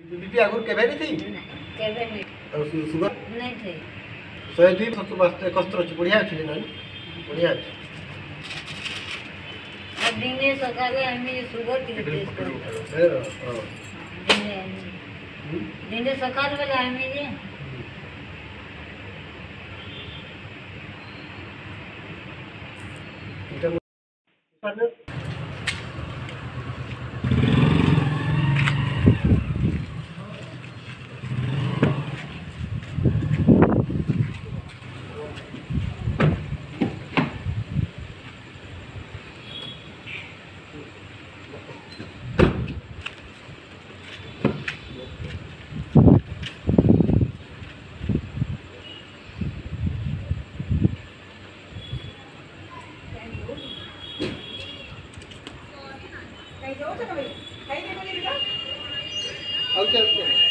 BP आगुर केबे नहीं थी केबे नहीं और सुगर नहीं थे शहे दुई सतु बास्ते एकस्तर अच्छी बढ़िया अच्छी ना बढ़िया अच्छी और दिने सकाले आम्ही शुगर किती टेस्ट हाँ दिने दिने सकाळ वेळा ಕೈ ಕೈ ಕೈ ಕೈ ಕೈ ಕೈ